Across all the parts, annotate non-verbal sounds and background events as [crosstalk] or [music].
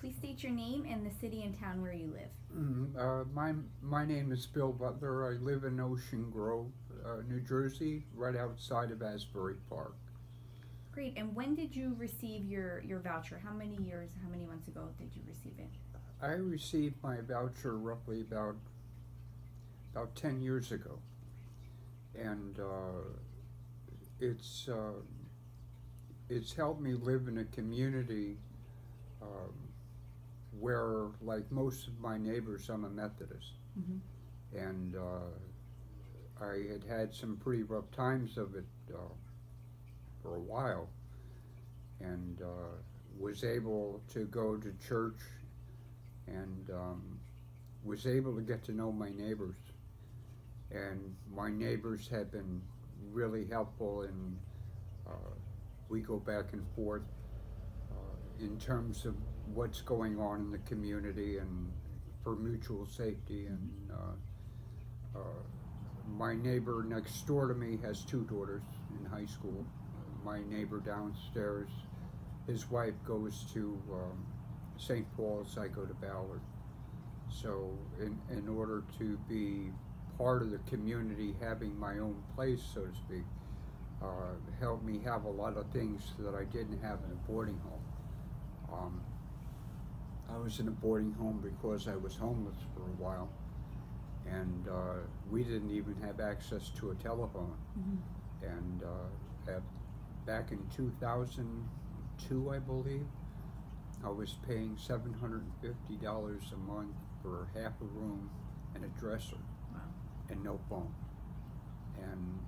Please state your name and the city and town where you live. Mm, uh, my my name is Bill Butler. I live in Ocean Grove, uh, New Jersey, right outside of Asbury Park. Great. And when did you receive your your voucher? How many years? How many months ago did you receive it? I received my voucher roughly about about ten years ago, and uh, it's uh, it's helped me live in a community um, where, like most of my neighbors, I'm a Methodist, Mhm. and uh, I had had some pretty rough times of it uh, for a while, and uh, was able to go to church and um, was able to get to know my neighbors. And my neighbors have been really helpful, and uh, we go back and forth in terms of what's going on in the community and for mutual safety. And uh, uh, my neighbor next door to me has two daughters in high school. My neighbor downstairs, his wife goes to um, St. Paul's, I go to Ballard. So in, in order to be part of the community, having my own place, so to speak, uh, helped me have a lot of things that I didn't have in a boarding home. Um, I was in a boarding home because I was homeless for a while, and uh, we didn't even have access to a telephone. Mhm. And uh, at, back in 2002, I believe, I was paying $750 a month for half a room and a dresser Wow. and no phone. And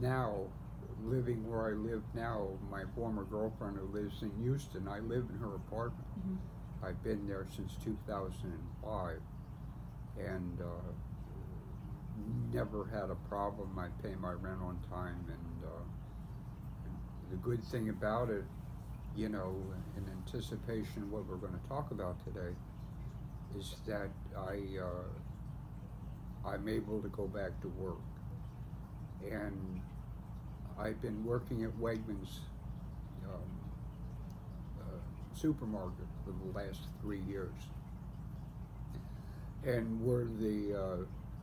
now, living where I live now, my former girlfriend who lives in Houston, I live in her apartment. Mhm. I've been there since 2005 and uh, never had a problem. I pay my rent on time, and, uh, the good thing about it, you know, in anticipation of what we're going to talk about today, is that I uh, I'm able to go back to work, and I've been working at Wegmans um, uh, supermarket for the last three years, and we're the uh,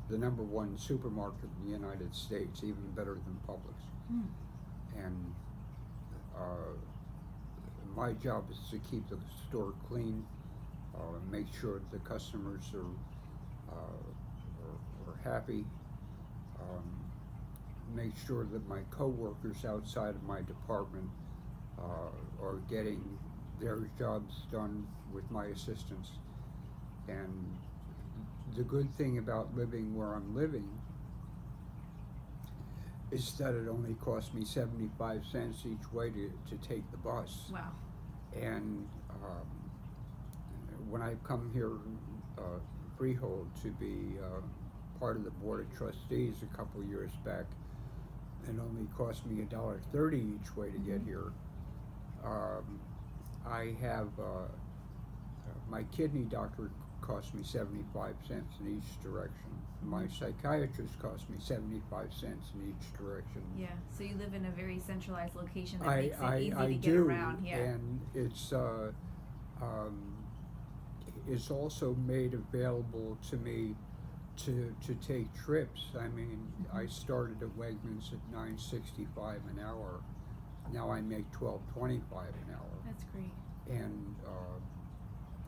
the number one supermarket in the United States, even better than Publix, Hmm. and. Uh, my job is to keep the store clean, uh, make sure the customers are, uh, are, are happy, um, make sure that my coworkers outside of my department uh, are getting their jobs done with my assistance. And the good thing about living where I'm living is that it only costs me 75 cents each way to, to take the bus. Wow. And um, when I come here, uh, Freehold, to be uh, part of the Board of Trustees a couple years back, it only cost me a dollar thirty each way to get Mhm. here. Um, I have, uh, my kidney doctor cost me seventy-five cents in each direction. My psychiatrist cost me seventy-five cents in each direction. Yeah. So you live in a very centralized location that I, makes it I, easy I to get do, around. Yeah. and it's uh, um, it's also made available to me to to take trips. I mean, I started at Wegmans at nine sixty five an hour. Now I make twelve twenty five an hour, That's great. and uh,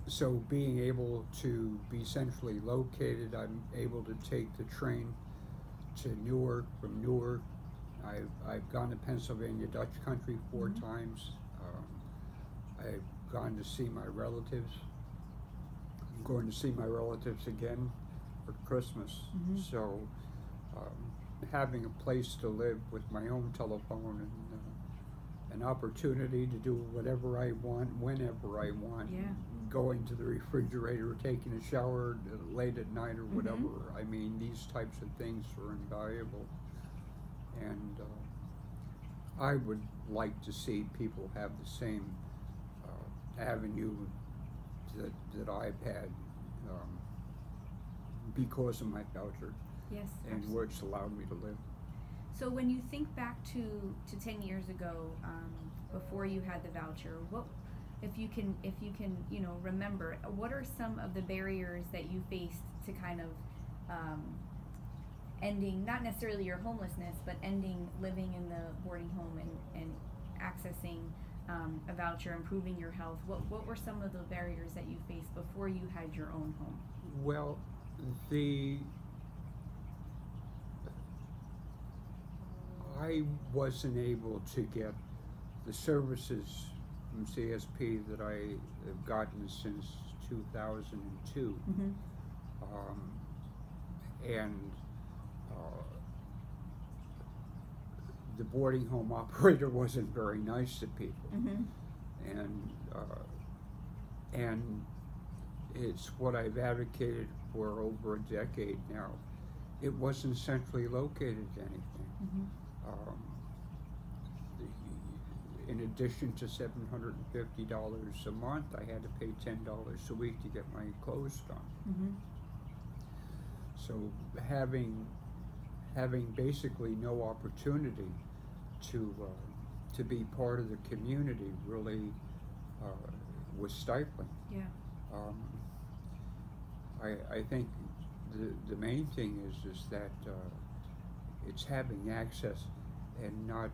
so being able to be centrally located, I'm able to take the train to Newark. From Newark, I've I've gone to Pennsylvania Dutch Country 4 Mhm. times. Um, I've gone to see my relatives. I'm going to see my relatives again for Christmas. Mhm. So, um, having a place to live with my own telephone and uh, an opportunity to do whatever I want, whenever I want. Yeah. Going to the refrigerator, taking a shower uh, late at night or Mhm. whatever. I mean, these types of things are invaluable. And uh, I would like to see people have the same uh, avenue that, that I've had um, because of my voucher Yes. and absolutely. where it's allowed me to live. So when you think back to, to ten years ago, um, before you had the voucher, what, if you can, if you can, you know, remember, what are some of the barriers that you faced to kind of, um, ending, not necessarily your homelessness, but ending living in the boarding home and, and accessing, um, a voucher, improving your health? What, what were some of the barriers that you faced before you had your own home? Well, the I wasn't able to get the services from CSP that I have gotten since 2002, Mm-hmm. um, and uh, the boarding home [laughs] operator wasn't very nice to people Mm-hmm. and uh, and it's what I've advocated for over a decade now. It wasn't centrally located to anything. Mm-hmm. Um, the- in addition to seven hundred and fifty dollars a month, I had to pay ten dollars a week to get my clothes done. Mm-hmm. So having having basically no opportunity to uh, to be part of the community really uh, was stifling. Yeah. Um, I, I think the, the main thing is is that uh, it's having access and not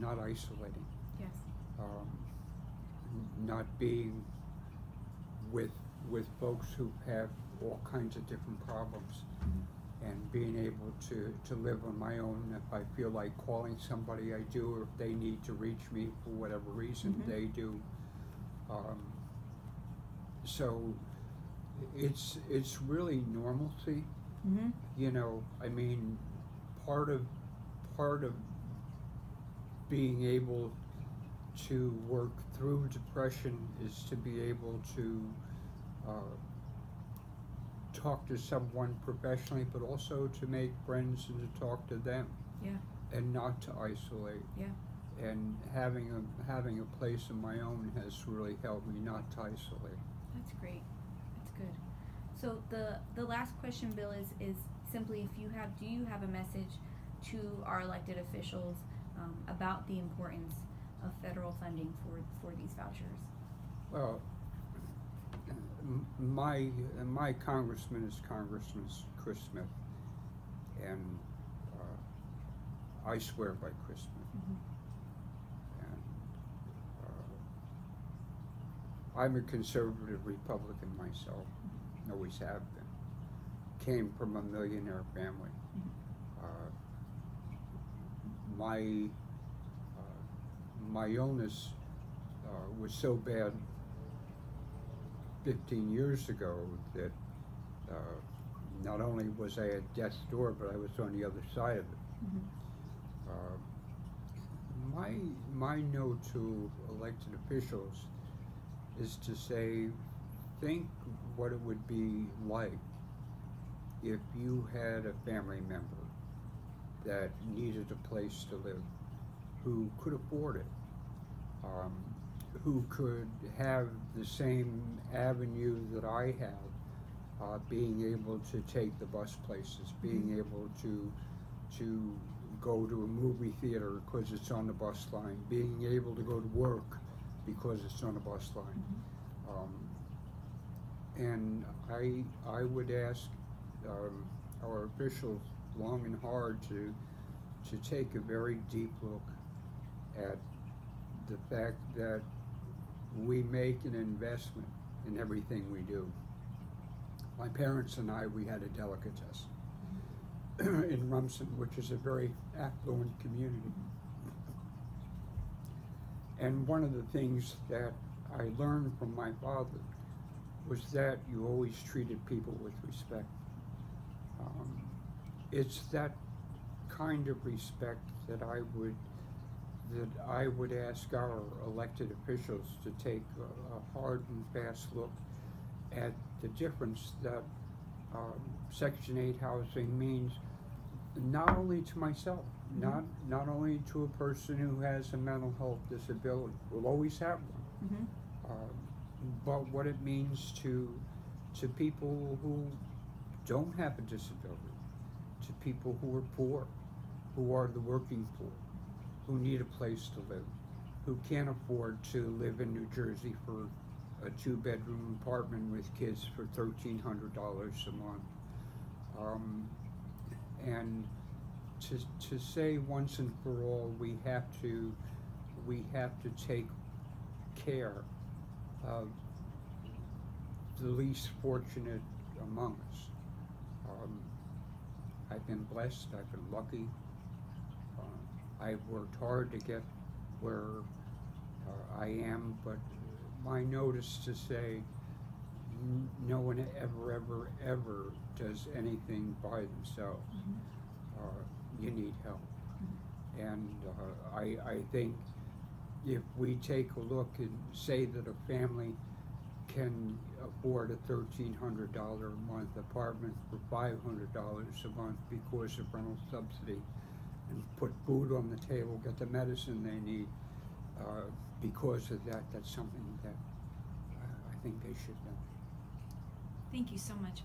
not isolating, Yes. um, not being with with folks who have all kinds of different problems, and being able to, to live on my own. If I feel like calling somebody, I do, or if they need to reach me for whatever reason, Mhm. they do. Um, so it's it's really normalcy, Mm-hmm. you know. I mean, part of part of being able to work through depression is to be able to uh, talk to someone professionally, but also to make friends and to talk to them, Yeah. and not to isolate. Yeah. And having a having a place of my own has really helped me not to isolate. That's great. Good. So the the last question, Bill, is is simply if you have do you have a message to our elected officials um, about the importance of federal funding for for these vouchers? Well, my my congressman is Congressman Chris Smith, and uh, I swear by Chris Smith. Mm-hmm. And uh, I'm a conservative Republican myself, always have been. Came from a millionaire family. Uh, my uh, my illness uh, was so bad 15 years ago that uh, not only was I at death's door, but I was on the other side of it. Mm-hmm. Uh, my my note to elected officials is to say, think what it would be like if you had a family member that needed a place to live, who could afford it, um, who could have the same avenue that I have, uh, being able to take the bus places, being Mhm. able to to go to a movie theater because it's on the bus line, being able to go to work because it's on a bus line. Um, and I, I would ask um, our officials long and hard to, to take a very deep look at the fact that we make an investment in everything we do. My parents and I, we had a delicatessen [clears throat] in Rumson, which is a very affluent community. And one of the things that I learned from my father was that you always treated people with respect. Um, it's that kind of respect that I would that I would ask our elected officials to take a, a hard and fast look at the difference that um, Section 8 housing means not only to myself, Mhm. not not only to a person who has a mental health disability, we'll always have one, Mm-hmm. uh, but what it means to to people who don't have a disability, to people who are poor, who are the working poor, who need a place to live, who can't afford to live in New Jersey for a two-bedroom apartment with kids for thirteen hundred dollars a month. Um, and to, to say once and for all, we have to, we have to take care of the least fortunate among us. Um, I've been blessed, I've been lucky. Uh, I've worked hard to get where uh, I am, but my notice to say no one ever, ever, ever does anything by themselves. Uh, you need help. And uh, I, I think if we take a look and say that a family can afford a thirteen hundred dollar a month apartment for five hundred dollars a month because of rental subsidy and put food on the table, get the medicine they need, uh, because of that, that's something that uh, I think they should know. Thank you so much.